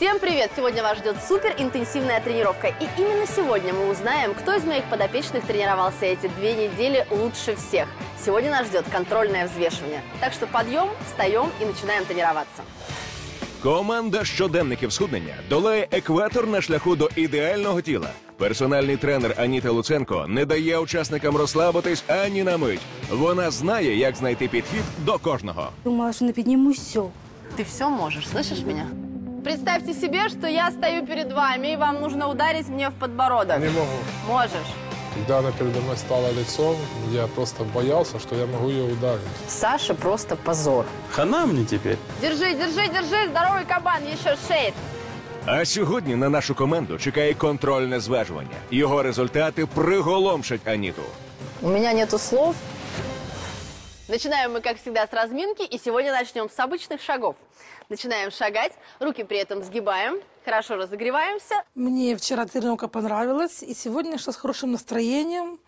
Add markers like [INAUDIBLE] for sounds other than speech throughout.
Всем привет! Сегодня вас ждет супер интенсивная тренировка. И именно сегодня мы узнаем, кто из моих подопечных тренировался эти две недели лучше всех. Сегодня нас ждет контрольное взвешивание. Так что подъем, встаем и начинаем тренироваться. Команда щоденників схуднення долає екватор на шляху до ідеального тіла. Персональний тренер Аніта Луценко не дає учасникам розслабитись ані на мить. Вона знає, як знайти підхід до кожного. Думала, що не піднімусь все. Ты все можешь, слышишь меня? Представьте себе, что я стою перед вами, и вам нужно ударить мне в подбородок. Не могу. Можешь. Когда она передо мной стала лицом, я просто боялся, что я могу ее ударить. Саша просто позор. Хана мне теперь. Держи, держи, держи, здоровый кабан, еще шесть. А сьогодні на нашу команду чекає контрольне зважування. Його результати приголомшать Аніту. У меня нету слов. Начинаем мы, как всегда, с разминки, и сегодня начнем с обычных шагов. Начинаем шагать, руки при этом сгибаем, хорошо разогреваемся. Мне вчера тренировка понравилась, и сегодня шла с хорошим настроением.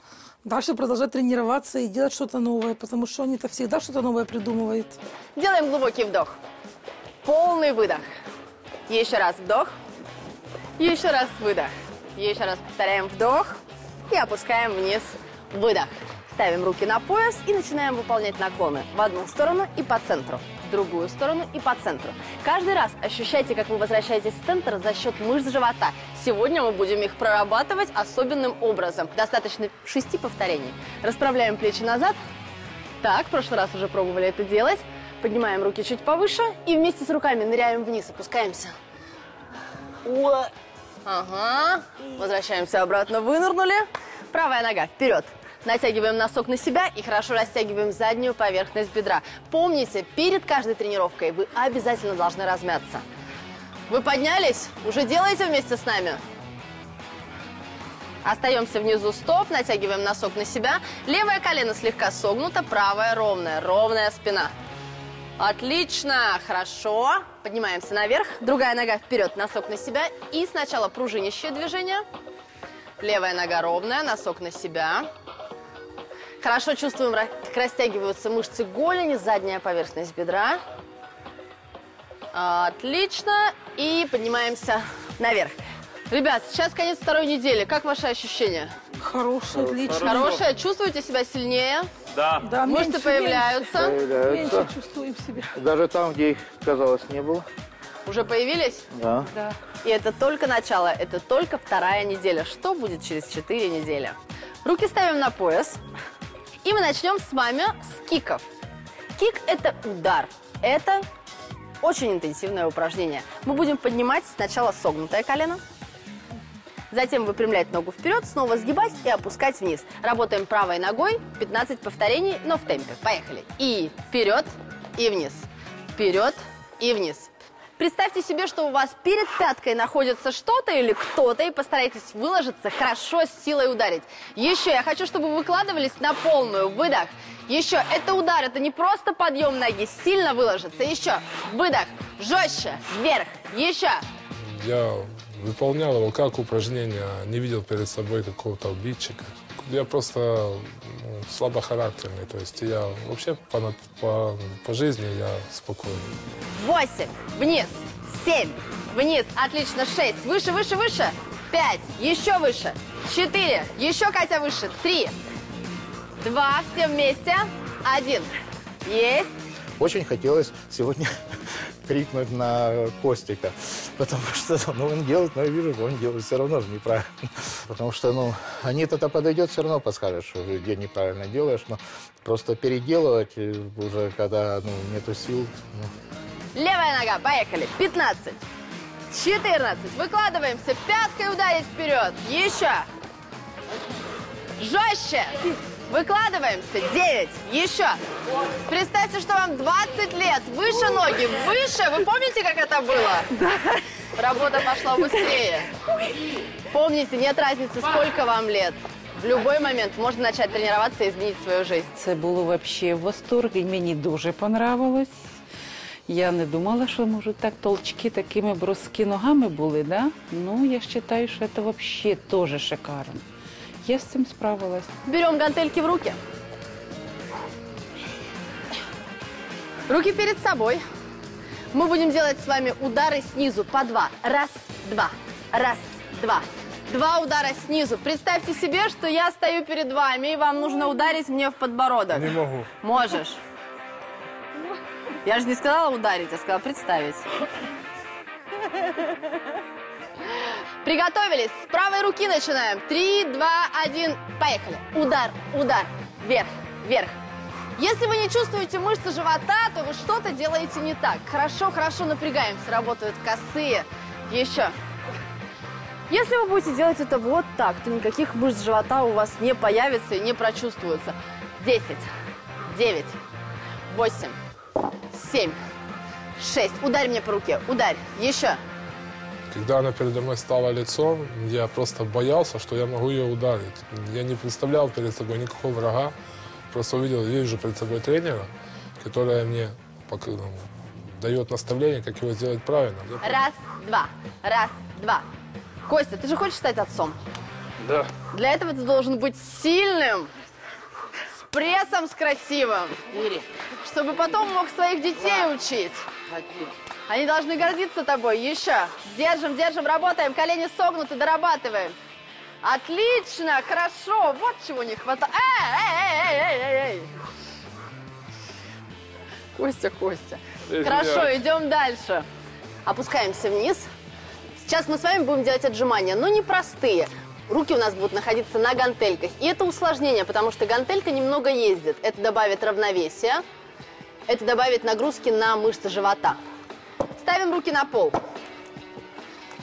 Дальше продолжать тренироваться и делать что-то новое, потому что они-то всегда что-то новое придумывают. Делаем глубокий вдох. Полный выдох. Еще раз вдох. Еще раз выдох. Еще раз повторяем вдох. И опускаем вниз выдох. Ставим руки на пояс и начинаем выполнять наклоны в одну сторону и по центру, в другую сторону и по центру. Каждый раз ощущайте, как вы возвращаетесь в центр за счет мышц живота. Сегодня мы будем их прорабатывать особенным образом. Достаточно шести повторений. Расправляем плечи назад. Так, в прошлый раз уже пробовали это делать. Поднимаем руки чуть повыше и вместе с руками ныряем вниз, опускаемся. Уа. Ага. Возвращаемся обратно, вынырнули. Правая нога вперед. Натягиваем носок на себя и хорошо растягиваем заднюю поверхность бедра. Помните, перед каждой тренировкой вы обязательно должны размяться. Вы поднялись? Уже делаете вместе с нами? Остаемся внизу стоп, натягиваем носок на себя. Левое колено слегка согнуто, правое ровное, ровная спина. Отлично, хорошо. Поднимаемся наверх. Другая нога вперед, носок на себя. И сначала пружинящее движение. Левая нога ровная, носок на себя. Хорошо чувствуем, как растягиваются мышцы голени, задняя поверхность бедра. Отлично. И поднимаемся наверх. Ребят, сейчас конец второй недели. Как ваши ощущения? Хороший, отлично. Хорошее? Чувствуете себя сильнее? Да. Да, Мышцы меньше, появляются? Меньше, появляются. меньше чувствуем себя. Даже там, где их, казалось, не было. Уже появились? Да. Да. И это только начало, это только вторая неделя. Что будет через 4 недели? Руки ставим на пояс. И мы начнем с вами с киков. Кик – это удар. Это очень интенсивное упражнение. Мы будем поднимать сначала согнутое колено, затем выпрямлять ногу вперед, снова сгибать и опускать вниз. Работаем правой ногой, 15 повторений, но в темпе. Поехали. И вперед, и вниз. Вперед и вниз. Представьте себе, что у вас перед пяткой находится что-то или кто-то, и постарайтесь выложиться хорошо, с силой ударить. Еще я хочу, чтобы вы выкладывались на полную. Выдох. Еще. Это удар, это не просто подъем ноги. Сильно выложиться. Еще. Выдох. Жестче. Вверх. Еще. Я выполнял его как упражнение, не видел перед собой какого-то обидчика. Я просто ну, слабохарактерный, то есть я вообще по, по, по жизни я спокойный. Восемь. Вниз. Семь. Вниз. Отлично. Шесть. Выше, выше, выше. Пять. Еще выше. Четыре. Еще, Катя, выше. Три. Два. Все вместе. Один. Есть. Очень хотелось сегодня [LAUGHS] крикнуть на Костика, потому что ну, он делает, но я вижу, он делает все равно же неправильно. [LAUGHS] Потому что, ну, Анита-то подойдет, все равно подскажет, что где неправильно делаешь, но просто переделывать э, уже, когда ну, нету сил, ну, Левая нога. Поехали. Пятнадцать. Четырнадцать. Выкладываемся. Пяткой ударить вперед. Еще. Жестче. Выкладываемся. Девять. Еще. Представьте, что вам 20 лет. Выше ноги. Выше. Вы помните, как это было? Да. Работа пошла быстрее. Помните, нет разницы, сколько вам лет. В любой момент можно начать тренироваться и изменить свою жизнь. Це було взагалі восторг, і мені дуже понравилось. Я не думала, що можуть так толчки такими броски ногами були, да? Ну, я вважаю, що це взагалі теж шикарно. Я з цим справилась. Берем гантельки в руки. Руки перед собой. Мы будем делать с вами удары снизу по два. Раз, два, раз, два. Два удара снизу. Представьте себе, что я стою перед вами, и вам нужно ударить мне в подбородок. Не могу. Можешь. Я же не сказала ударить, я сказала представить. Приготовились. С правой руки начинаем. Три, два, один. Поехали. Удар, удар. Вверх, вверх. Если вы не чувствуете мышцы живота, то вы что-то делаете не так. Хорошо, хорошо напрягаемся. Работают косые. Еще. Если вы будете делать это вот так, то никаких мышц живота у вас не появится и не прочувствуется. Десять, девять, восемь, семь, шесть. Ударь мне по руке. Ударь. Еще. Когда она передо мной стала лицом, я просто боялся, что я могу ее ударить. Я не представлял перед собой никакого врага. Просто увидел, вижу перед собой тренера, которая мне ну, дает наставление, как его сделать правильно. Раз, два. Раз, два. Костя, ты же хочешь стать отцом? Да. Для этого ты должен быть сильным, с прессом, с красивым. Чтобы потом мог своих детей учить. Они должны гордиться тобой. Еще. Держим, держим, работаем. Колени согнуты, дорабатываем. Отлично, хорошо. Вот чего не хватает. Эй, эй, эй, эй, эй. Костя, Костя. Хорошо, идем дальше. Опускаемся вниз. Сейчас мы с вами будем делать отжимания, но не простые. Руки у нас будут находиться на гантельках. И это усложнение, потому что гантелька немного ездит. Это добавит равновесия. Это добавит нагрузки на мышцы живота. Ставим руки на пол.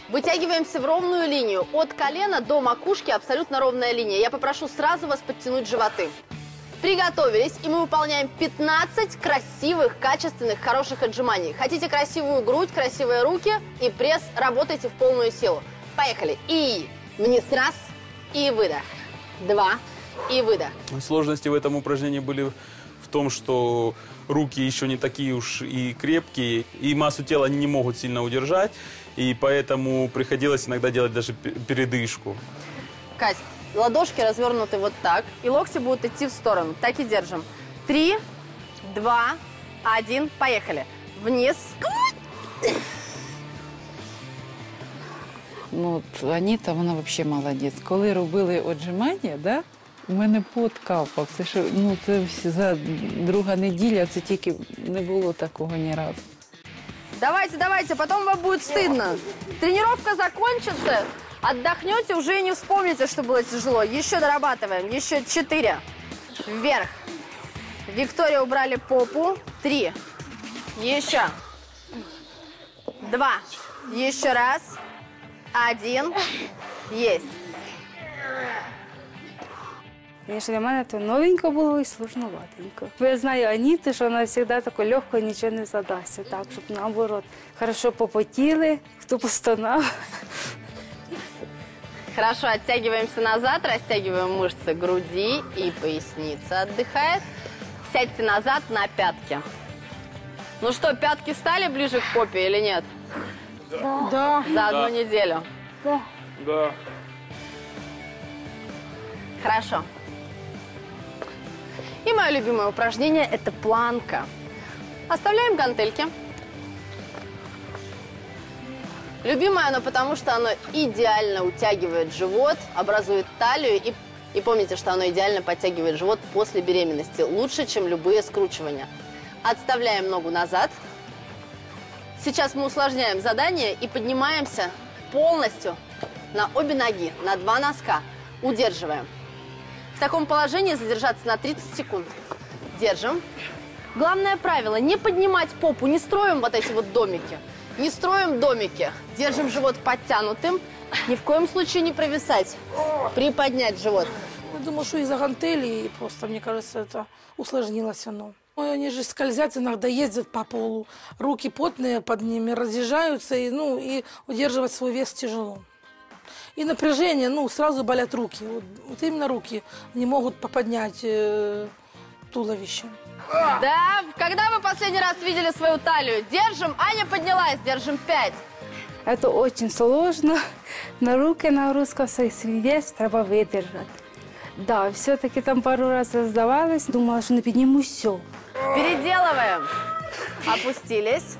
Вытягиваемся в ровную линию. От колена до макушки абсолютно ровная линия. Я попрошу сразу вас подтянуть животы. Приготовились, и мы выполняем 15 красивых, качественных, хороших отжиманий. Хотите красивую грудь, красивые руки и пресс, работайте в полную силу. Поехали. И вниз раз, и выдох. Два, и выдох. Сложности в этом упражнении были в том, что руки еще не такие уж и крепкие, и массу тела они не могут сильно удержать, и поэтому приходилось иногда делать даже пе- передышку. Кать, ладошки развернуты вот так, и локти будут идти в сторону. Так и держим. Три, два, один, поехали. Вниз. Ну, Аніта, вона взагалі молодець. Коли робили отжимання, да, у мене пот капав. Це що, ну, це всі за друга неділя, це тільки не було такого ні разу. Давайте, давайте, потом вам будет стыдно. Тренировка закончится, отдохнете, уже и не вспомните, что было тяжело. Еще дорабатываем. Еще четыре. Вверх. Виктория убрали попу. Три. Еще. Два. Еще раз. Один. Есть. Звісно, для мене то новенько було і сложноватенько. Бо я знаю Аніту, що вона завжди тако легко нічого не задасться. Так, щоб наоборот, хорошо попотіли, хто постонав. Хорошо, оттягиваемся назад, растягиваем мышцы груди и поясница отдыхает. Сядьте назад на пятки. Ну что, пятки стали ближе к попе или нет? Да. За одну неделю. Да. Хорошо. И мое любимое упражнение – это планка. Оставляем гантельки. Любимое оно, потому что оно идеально утягивает живот, образует талию и, и помните, что оно идеально подтягивает живот после беременности. Лучше, чем любые скручивания. Отставляем ногу назад. Сейчас мы усложняем задание и поднимаемся полностью на обе ноги, на два носка. Удерживаем. В таком положении задержаться на 30 секунд. Держим. Главное правило, не поднимать попу, не строим вот эти вот домики. Не строим домики. Держим живот подтянутым. Ни в коем случае не провисать. Приподнять живот. Я думаю, что из-за гантелей просто, мне кажется, это усложнилось оно. Ой, они же скользят, иногда ездят по полу. Руки потные под ними, разъезжаются, и, ну, и удерживать свой вес тяжело. И напряжение, ну, сразу болят руки. Вот, вот именно руки не могут поподнять э, туловище. Да, когда вы последний раз видели свою талию? Держим. Аня поднялась, держим 5. Це дуже сложно. На руки нагрузка все свій вес треба видержати. Да, все-таки там пару разів здавалось, думала, що не підніму все. Переделываем. Опустились.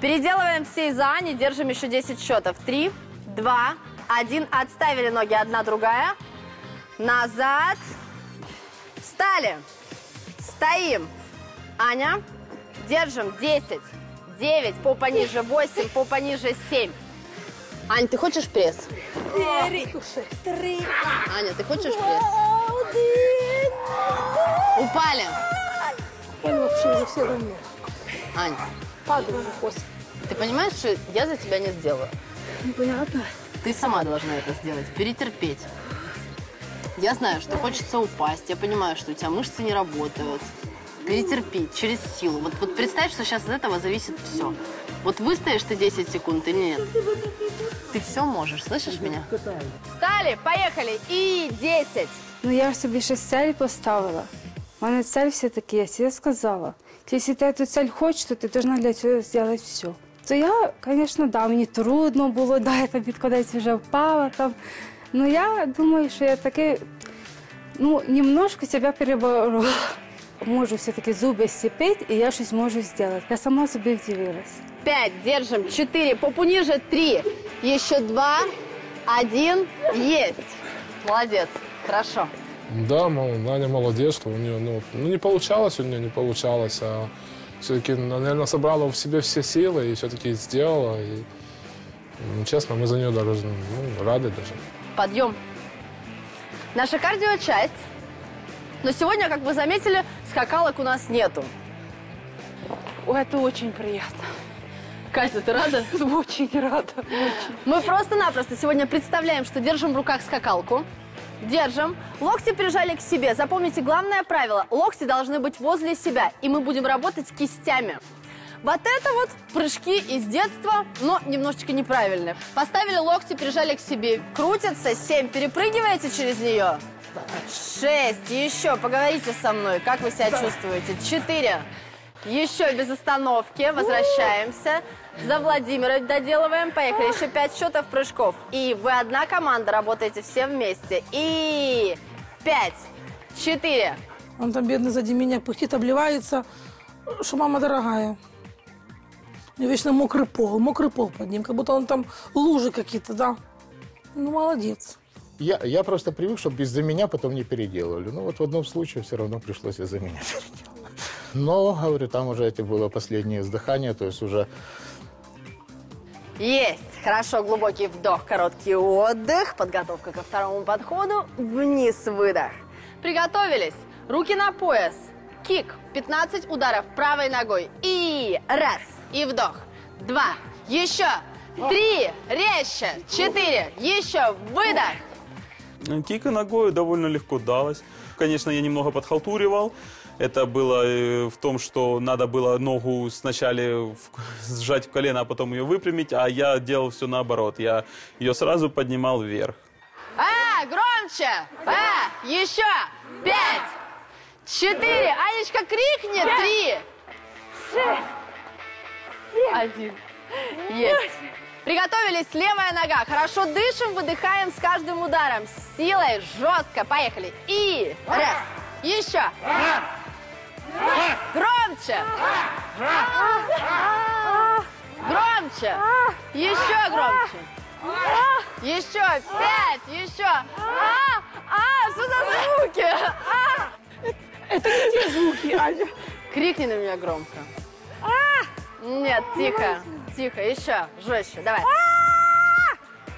Переделываем все из Ани, держим еще 10 счетов. Три, два, один. Отставили ноги, одна, другая. Назад. Встали. Стоим. Аня. Держим. 10, 9, по пониже 8, по пониже 7. Ань, ты хочешь пресс? Аня, ты хочешь пресс? Упали. Он вообще не все равно. Ань, после. ты понимаешь, что я за тебя не сделаю? Непонятно. Ты сама должна это сделать, перетерпеть. Я знаю, что хочется упасть, я понимаю, что у тебя мышцы не работают. Перетерпи через силу. Вот, вот представь, что сейчас от этого зависит все. Вот выстоишь ты 10 секунд или нет? Ты все можешь, слышишь меня? Встали, поехали. И 10. Ну я ж собі ще цель поставила. У мене цель все-таки є. Я сказала, якщо ти цю цель хочеш, то ти повинна для цього зробити все То я, звісно, да, мені трудно було, да, я там під кудись вже впала там. Ну я думаю, що я таки, ну, немножко себе переборола. Можу все-таки зуби сцепити, і я щось можу зробити. Я сама собі вдивилась. 5, держим. 4, попу ниже. 3, еще 2, 1, есть. Молодец, хорошо. Да, мол, Наня молодец, что у нее, ну, ну, не получалось у нее, не получалось, а все-таки, наверное, собрала в себе все силы и все-таки сделала. И, ну, честно, мы за нее даже ну, рады даже. Подъем. Наша кардио-часть. Но сегодня, как вы заметили, скакалок у нас нету. Ой, это очень приятно. Катя, ты рада? [LAUGHS] Очень рада. Очень. Мы просто-напросто сегодня представляем, что держим в руках скакалку. Держим. Локти прижали к себе. Запомните главное правило. Локти должны быть возле себя. И мы будем работать кистями. Вот это вот прыжки из детства, но немножечко неправильные. Поставили локти, прижали к себе. Крутится. Семь. Перепрыгиваете через нее. Шесть. Еще. Поговорите со мной. Как вы себя чувствуете? Четыре. Еще без остановки. Возвращаемся. За Владимира доделываем. Поехали. Еще пять счетов прыжков. И вы одна команда, работаете все вместе. И пять, четыре, Он там бедный сзади меня пыхтит, обливается, что мама дорогая. У него вечно мокрый пол, мокрый пол под ним, как будто он там лужи какие-то, да. Ну, молодец. Я, я просто привык, чтобы из-за меня потом не переделывали. Ну вот в одном случае все равно пришлось из-за меня переделывать. Но, говорю, там уже это было последнее издыхание, то есть уже Есть. Хорошо, глубокий вдох, короткий отдых. Подготовка ко второму подходу. Вниз, выдох. Приготовились. Руки на пояс. Кик. 15 ударов правой ногой. И раз. И вдох. Два. Еще. Три. Резче. Четыре. Еще. Выдох. Кика ногой довольно легко далась. Конечно, я немного подхалтуривал. Это было э, в том, что надо было ногу сначала в- [LAUGHS] сжать в колено, а потом ее выпрямить, а я делал все наоборот. Я ее сразу поднимал вверх. А, громче. А, еще. Пять. Четыре. Анечка крикнет. Три. Один. Есть. Приготовились, левая нога. Хорошо дышим, выдыхаем с каждым ударом. С Силой, жестко. Поехали. И раз. Еще. Громче. Громче. Еще громче. Еще. Пять. Еще. А, а, что за звуки? А. Это не те звуки, Аня. Крикни на меня громко. Нет, тихо, тихо, еще, жестче, давай.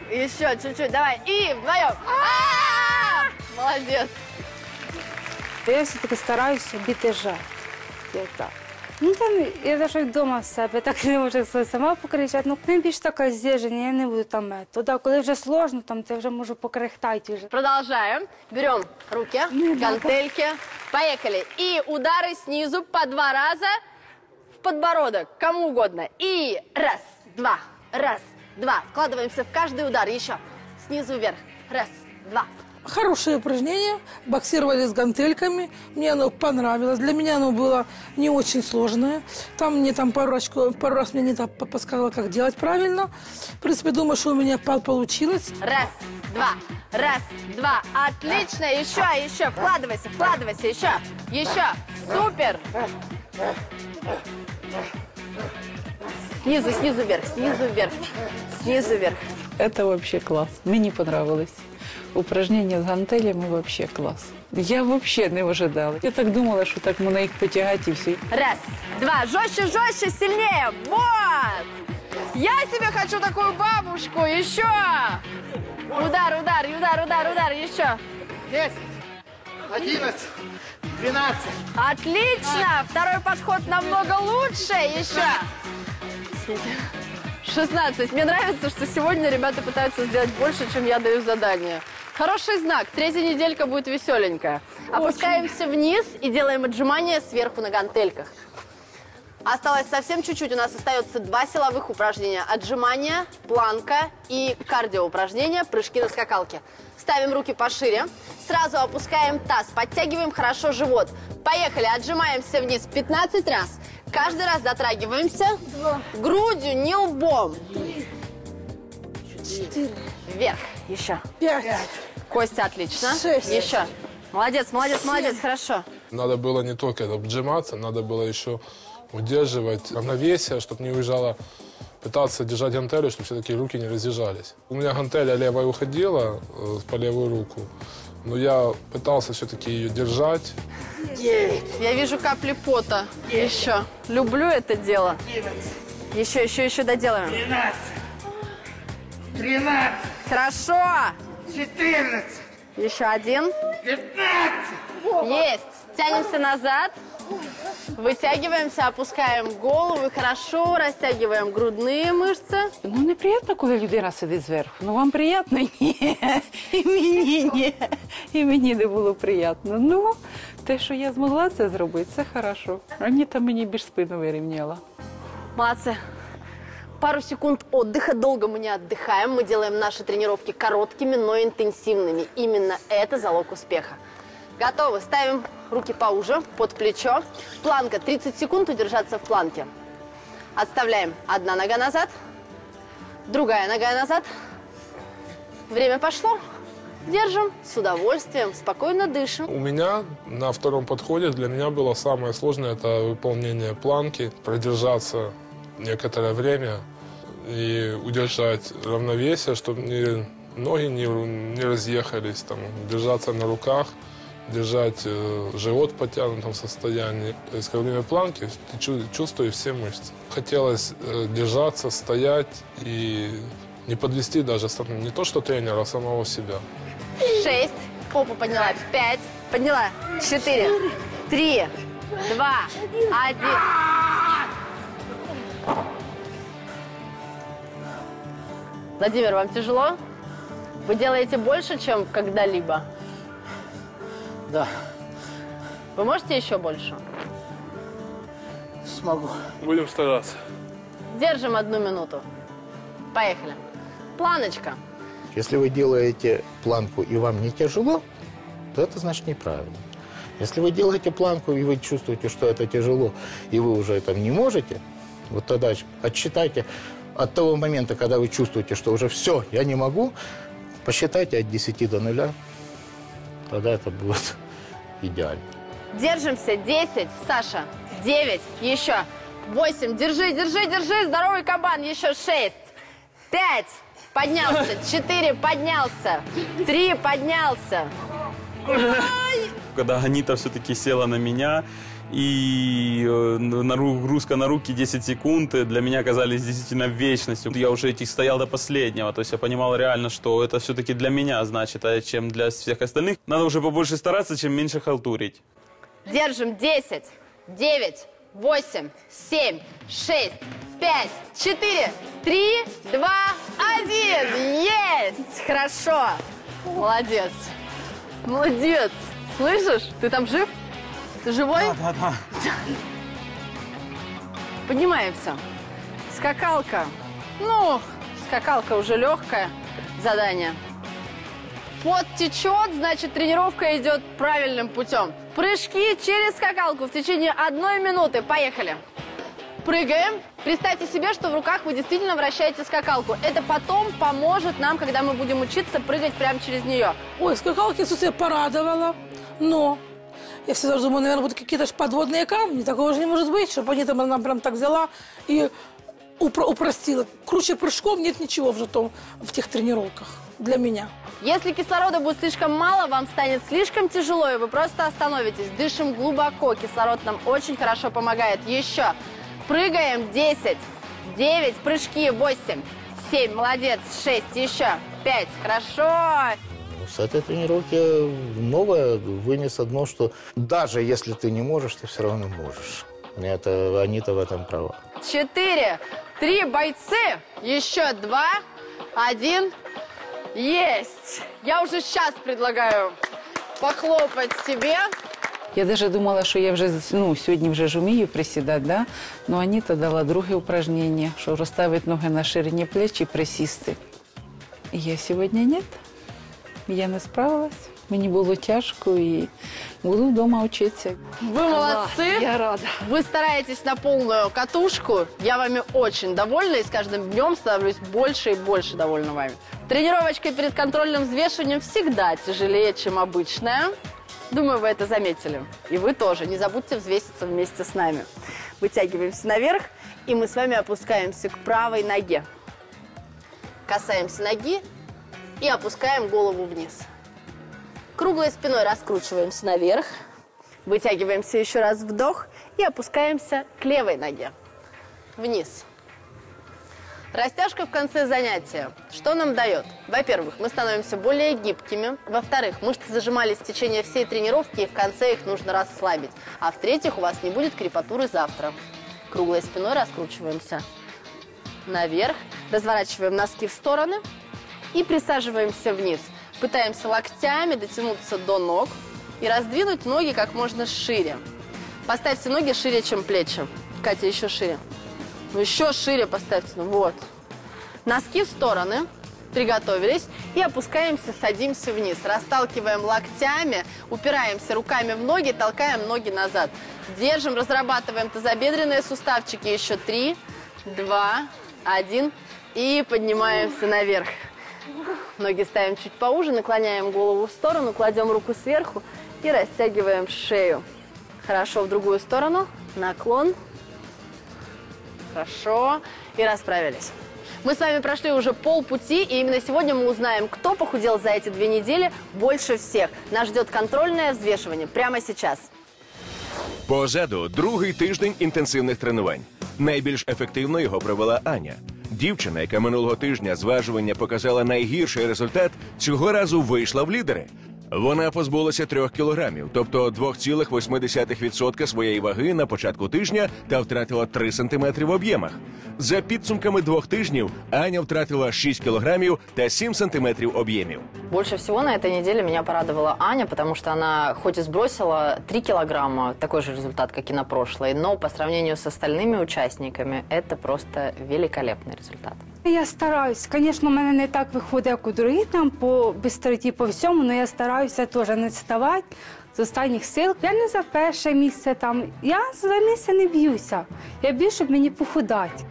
Еще чуть-чуть, давай. И вдвоем. А! Молодец. То я все-таки стараюся бити жар. Я так. Ну там я навіть вдома в себе так [LAUGHS] не можу сама покричати. Ну я більш така здержана, я не буду там. е, Туди, коли вже сложно, там ти вже можу покрихтати вже. Продолжаем. Берем руки, гантельки. Поехали. И удары снизу по два раза в подбородок. Кому угодно. И раз, два, раз, два. Вкладываемся в каждый удар. Еще. Снизу вверх. Раз, два. Хорошее упражнение. Боксировали с гантельками. Мне оно понравилось. Для меня оно было не очень сложное. Там мне там пару раз, пару раз мне не так подсказала, как делать правильно. В принципе, думаю, что у меня по- получилось. Раз, два, раз, два. Отлично. Еще, еще. Вкладывайся, вкладывайся. Еще, еще. Супер. снизу, снизу вверх, снизу вверх, снизу вверх. Это вообще класс. Мені понравилось. Упражнення з гантелями вообще клас. Я вообще не ожидала. Я так думала, що так можна їх потягати і все. Раз, два, жестче, жестче, сильнее. Вот! Я себе хочу такую бабушку. Еще. Удар, удар, удар, удар, удар. Еще. 10, 11, 12. Отлично! Второй подход намного лучше. Еще. 16. Мне нравится, что сегодня ребята пытаются сделать больше, чем я даю задание. Хороший знак. Третья неделька будет веселенькая. Опускаемся вниз и делаем отжимания сверху на гантельках. Осталось совсем чуть-чуть. У нас остается два силовых упражнения. Отжимания, планка и кардио упражнения, прыжки на скакалке. Ставим руки пошире. Сразу опускаем таз. Подтягиваем хорошо живот. Поехали. Отжимаемся вниз 15 раз. Каждый раз дотрагиваемся. Грудью, не лбом. Вверх. Еще. Пять. Костя, отлично. Шесть. Еще. Молодец, молодец, молодец. Хорошо. Надо было не только обжиматься, надо было еще удерживать равновесие, чтобы не уезжала, пытаться держать гантели, чтобы все-таки руки не разъезжались. У меня гантеля левая уходила э, по левую руку, но я пытался все-таки ее держать. Я вижу капли пота. Еще. Люблю это дело. Еще, еще, еще доделаем. 12, 13, Хорошо. 14, Еще один. 15. Есть. Тянемся назад. Вытягиваемся, опускаем голову. Хорошо растягиваем грудные мышцы. Ну, неприємно, коли людина сидить зверху. Ну, вам приємно? [LAUGHS] Ні. І мені ні. І мені не було приємно. Ну, те, що я змогла це зробити, це хорошо. Аніта мені більш спину вирівняла. Молодцы. Пару секунд отдыха. Долго мы не отдыхаем. Мы делаем наши тренировки короткими, но интенсивными. Именно это залог успеха. Готовы. Ставим руки поуже, под плечо. Планка. 30 секунд удержаться в планке. Отставляем. Одна нога назад. Другая нога назад. Время пошло. Держим с удовольствием, спокойно дышим. У меня на втором подходе для меня было самое сложное это выполнение планки, продержаться некоторое время и удержать равновесие, чтобы ноги не разъехались, там, держаться на руках, держать э, живот в подтянутом состоянии. То есть во время планки ты чу- чувствуешь все мышцы. Хотелось э, держаться, стоять и не подвести даже не то что тренера, а самого себя. Шесть. Попу подняла. Пять. Подняла. Четыре. Три. Два. Один. Владимир, вам тяжело? Вы делаете больше, чем когда-либо? Да, Вы можете еще больше? смогу. Будем стараться. Держим одну минуту. Поехали. Планочка. Если вы делаете планку и вам не тяжело, то это значит неправильно. Если вы делаете планку и вы чувствуете, что это тяжело, и вы уже это не можете, вот тогда отсчитайте от того момента, когда вы чувствуете, что уже все, я не могу, посчитайте от 10 до 0, тогда это будет [LAUGHS] идеально. Держимся. Десять. Саша. Девять. Еще. Восемь. Держи, держи, держи. Здоровый кабан. Еще шесть. Пять. Поднялся. Четыре. Поднялся. Три. Поднялся. [LAUGHS] Когда Ганита все-таки села на меня, и э, нагрузка на руки 10 секунд для меня казались действительно вечностью. Я уже этих стоял до последнего, то есть я понимал реально, что это все-таки для меня значит, а чем для всех остальных. Надо уже побольше стараться, чем меньше халтурить. Держим. Десять. Девять. Восемь. Семь. Шесть. Пять. Четыре. Три. Два. Один. Есть. Хорошо. Молодец. Молодец. Слышишь? Ты там жив? Ты живой? Да, да. Поднимаемся. Скакалка. Ну, скакалка уже легкое задание. Пот течет, значит, тренировка идет правильным путем. Прыжки через скакалку в течение одной минуты. Поехали. Прыгаем. Представьте себе, что в руках вы действительно вращаете скакалку. Это потом поможет нам, когда мы будем учиться прыгать прямо через нее. Ой, скакалки, слушай, порадовала, но я всегда думаю, наверное, будут какие-то подводные камни. Такого же не может быть, чтобы они там, она прям так взяла и упро- упростила. Круче прыжков нет ничего в, том, в тех тренировках для меня. Если кислорода будет слишком мало, вам станет слишком тяжело, и вы просто остановитесь. Дышим глубоко, кислород нам очень хорошо помогает. Еще. Прыгаем 10, 9, прыжки 8, 7, молодец, 6, еще, 5, хорошо Ну, С этой тренировки новое вынес одно, что даже если ты не можешь, ты все равно можешь. Это они-то в этом права. Четыре, три бойцы, еще два, один, есть. Я уже сейчас предлагаю похлопать себе. Я даже думала, що я вже ну, сьогодні вже ж вмію присідати, да? ну Аніта дала друге упражнення, що розставити ноги на ширині плеч і присісти. І я сьогодні ні. Я не справилась. Мені було тяжко і буду вдома вчитися. Вы молодцы. Я рада. Вы стараетесь на полную катушку. Я вами очень довольна и с каждым днем становлюсь больше и больше довольна вами. Тренировочка перед контрольным взвешиванием всегда тяжелее, чем обычная. Думаю, вы это заметили. И вы тоже. Не забудьте взвеситься вместе с нами. Вытягиваемся наверх, и мы с вами опускаемся к правой ноге. Касаемся ноги и опускаем голову вниз. Круглой спиной раскручиваемся наверх. Вытягиваемся еще раз вдох и опускаемся к левой ноге. Вниз. Растяжка в конце занятия. Что нам дает? Во-первых, мы становимся более гибкими. Во-вторых, мышцы зажимались в течение всей тренировки, и в конце их нужно расслабить. А в-третьих, у вас не будет крепатуры завтра. Круглой спиной раскручиваемся наверх, разворачиваем носки в стороны и присаживаемся вниз. Пытаемся локтями дотянуться до ног и раздвинуть ноги как можно шире. Поставьте ноги шире, чем плечи. Катя, еще шире. Ну, еще шире поставьте. Ну, вот. Носки в стороны. Приготовились. И опускаемся, садимся вниз. Расталкиваем локтями, упираемся руками в ноги, толкаем ноги назад. Держим, разрабатываем тазобедренные суставчики. Еще три, два, один. И поднимаемся наверх. Ноги ставим чуть поуже, наклоняем голову в сторону, кладем руку сверху и растягиваем шею. Хорошо, в другую сторону. Наклон. Хорошо. И расправились. Мы с вами прошли уже полпути, и именно сегодня мы узнаем, кто похудел за эти две недели больше всех. Нас ждет контрольное взвешивание прямо сейчас. Позаду другий тиждень інтенсивних тренувань. Найбільш ефективно його провела Аня. Дівчина, яка минулого тижня зважування показала найгірший результат, цього разу вийшла в лідери. Вона позбулася трьох кілограмів, тобто 2,8% своєї ваги на початку тижня та втратила 3 сантиметри в об'ємах. За підсумками двох тижнів Аня втратила 6 кілограмів та 7 сантиметрів об'ємів. Больше всего на этой неделе меня порадовала Аня, потому что она хоть и сбросила 3 килограмма, такой же результат, как и на прошлой, но по сравнению с остальными участниками это просто великолепный результат. Я стараюсь. Звісно, у мене не так виходить, як у других там по бистроті, по всьому, але я Стараюся теж не відставати з останніх сил. Я не за перше місце там. Я за місце не б'юся. Я б'ю, щоб мені похудати.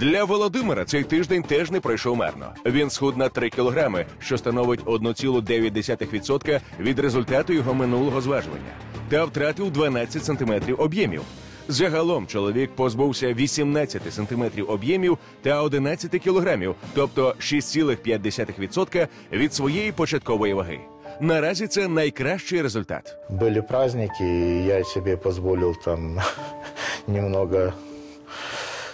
Для Володимира цей тиждень теж не пройшов марно. Він схуд на 3 кілограми, що становить 1,9% від результату його минулого зважування, та втратив 12 сантиметрів об'ємів. Загалом чоловік позбувся 18 сантиметрів об'ємів та 11 кілограмів, тобто 6,5% від своєї початкової ваги. Наразі це найкращий результат. Были праздники, и я себе позволил там [LAUGHS] немного,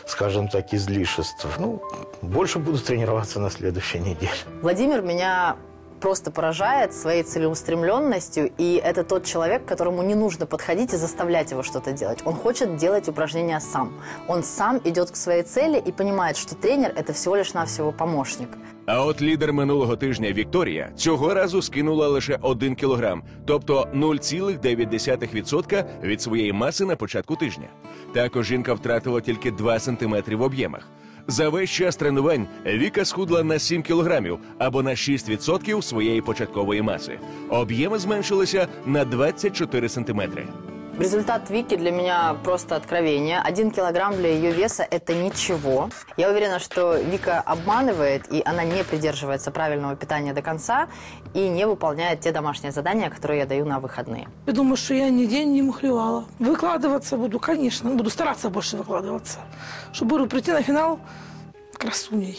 скажем так, излишеств. Ну, больше буду тренироваться на следующей неделе. Владимир меня просто поражает своей целеустремленностью, и это тот человек, которому не нужно подходить и заставлять его что-то делать. Он хочет делать упражнения сам. Он сам идет к своей цели и понимает, что тренер – это всего лишь навсего помощник. А от лідер минулого тижня Вікторія цього разу скинула лише 1 кілограм, тобто 0,9% від своєї маси на початку тижня. Також жінка втратила тільки 2 сантиметри в об'ємах. За весь час тренувань Віка схудла на 7 кілограмів або на 6% своєї початкової маси. Об'єми зменшилися на 24 сантиметри. Результат Вики для меня просто откровение. Один килограмм для ее веса – это ничего. Я уверена, что Вика обманывает, и она не придерживается правильного питания до конца и не выполняет те домашние задания, которые я даю на выходные. Я думаю, что я ни день не мухлевала. Выкладываться буду, конечно. Буду стараться больше выкладываться. Чтобы прийти на финал красуней.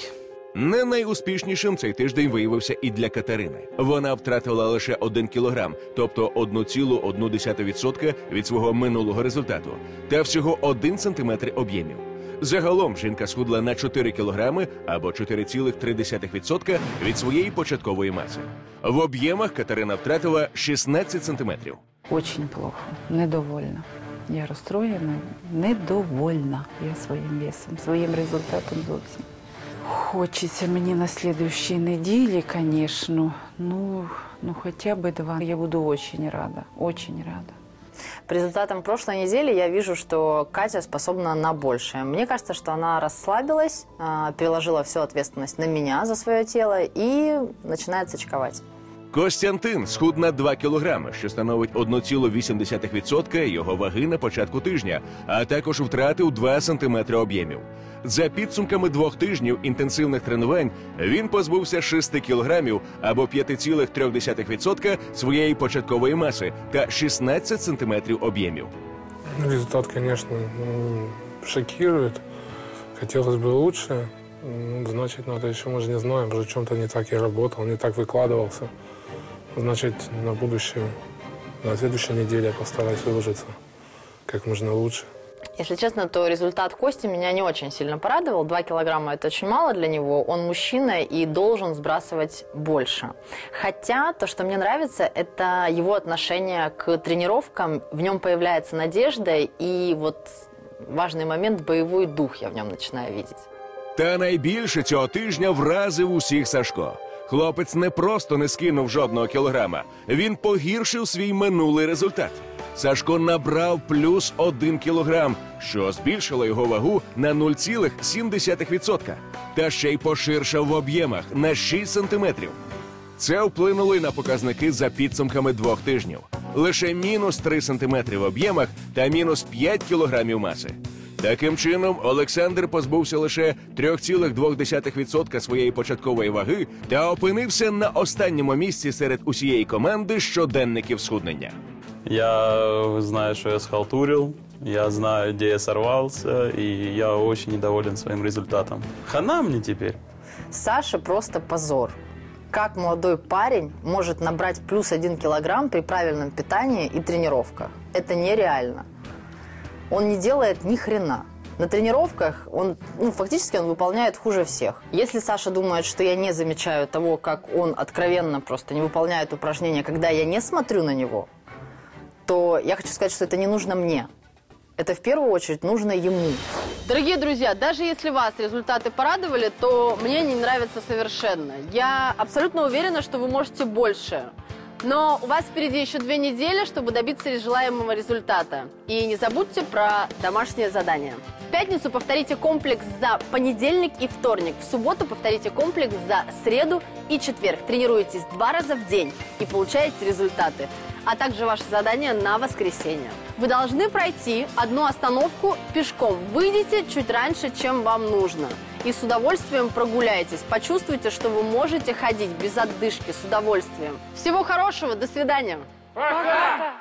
Не найуспішнішим цей тиждень виявився і для Катерини. Вона втратила лише 1 кілограм, тобто 1,1% від свого минулого результату, та всього 1 сантиметр об'ємів. Загалом жінка схудла на 4 кілограми або 4,3% від своєї початкової маси. В об'ємах Катерина втратила 16 сантиметрів. Очень плохо, недовольна. Я розстроєна, недовольна я своїм весом, своїм результатом зовсім. Хочеться мені на слідуючій неділі, звісно, ну, ну хоча б два. Я буду очень рада, очень рада. По результатам прошлой недели я вижу, что Катя способна на большее. Мне кажется, что она расслабилась, а, переложила всю ответственность на меня за свое тело и начинает сочковать. Костянтин схуд на 2 кілограми, що становить 1,8% його ваги на початку тижня, а також втратив 2 сантиметри об'ємів. За підсумками двох тижнів інтенсивних тренувань він позбувся 6 кілограмів або 5,3% своєї початкової маси та 16 сантиметрів об'ємів. Ну, Результат, конечно, ну, шокирует. Хотелось бы лучше. Ну, Значит, надо еще, мы же не знаем, может, в чем-то не так я работал, не так выкладывался. Значит, на будущее, на следующей неделе я постараюсь выложиться как можно лучше. Если честно, то результат Кости меня не очень сильно порадовал. Два килограмма – это очень мало для него. Он мужчина и должен сбрасывать больше. Хотя то, что мне нравится, это его отношение к тренировкам. В нем появляется надежда и вот важный момент – боевой дух я в нем начинаю видеть. Та найбільше цього тижня вразив усіх Сашко. Хлопець не просто не скинув жодного кілограма, він погіршив свій минулий результат. Сашко набрав плюс один кілограм, що збільшило його вагу на 0,7%. Та ще й поширшав в об'ємах на 6 сантиметрів. Це вплинуло й на показники за підсумками двох тижнів. Лише мінус 3 сантиметри в об'ємах та мінус 5 кілограмів маси. Таким чином, Олександр позбувся лише 3,2% своєї початкової ваги та опинився на останньому місці серед усієї команди щоденників схуднення. Я знаю, что я схалтурил, я знаю, где я сорвался, и я очень недоволен своим результатом. Хана мне теперь. Саша просто позор. Как молодой парень может набрать плюс один килограмм при правильном питании и тренировках? Это нереально. Он не делает ни хрена. На тренировках он, ну, фактически он выполняет хуже всех. Если Саша думает, что я не замечаю того, как он откровенно просто не выполняет упражнения, когда я не смотрю на него, то я хочу сказать, что это не нужно мне. Это в первую очередь нужно ему. Дорогие друзья, даже если вас результаты порадовали, то мне не нравится совершенно. Я абсолютно уверена, что вы можете больше. Но у вас впереди еще две недели, чтобы добиться желаемого результата. И не забудьте про домашнее задание. В пятницу повторите комплекс за понедельник и вторник. В субботу повторите комплекс за среду и четверг. Тренируйтесь два раза в день и получаете результаты. А также ваше задание на воскресенье. Вы должны пройти одну остановку пешком. Выйдите чуть раньше, чем вам нужно и с удовольствием прогуляйтесь. Почувствуйте, что вы можете ходить без отдышки с удовольствием. Всего хорошего, до свидания. Пока! Пока.